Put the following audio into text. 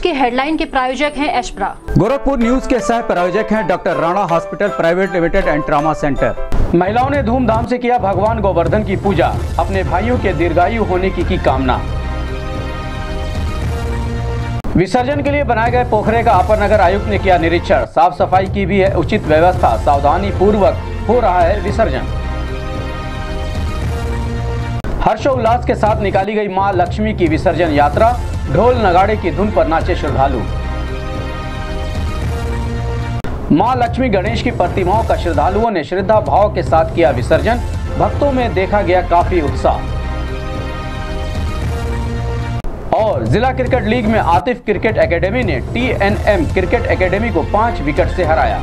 की हेडलाइन के प्रायोजक हैं एशप्रा। गोरखपुर न्यूज़ के सह प्रायोजक हैं doctor Rana hospital private limited and trauma centre. महिलाओं ने धूमधाम से किया भगवान गोवर्धन की पूजा अपने भाइयों के दीर्घायु होने की की कामना। विसर्जन के लिए बनाए गए पोखरे का अपर नगर आयुक्त ने किया निरीक्षण। साफ़ सफ़ाई की भी है उचित व्यवस्था सावधानी पूर्वक हो रहा है विसर्जन। हर्षोल्लास के साथ निकाली गई माँ लक्ष्मी की विसर्जन यात्रा। ढोल नगाड़े की धुन पर नाचे श्रद्धालु। माँ लक्ष्मी गणेश की प्रतिमाओं का श्रद्धालुओं ने श्रद्धा भाव के साथ किया विसर्जन। भक्तों में देखा गया काफ़ी उत्साह। और जिला क्रिकेट लीग में आतिफ क्रिकेट एकेडमी ने टीएनएम क्रिकेट एकेडमी को पाँच विकेट से हराया।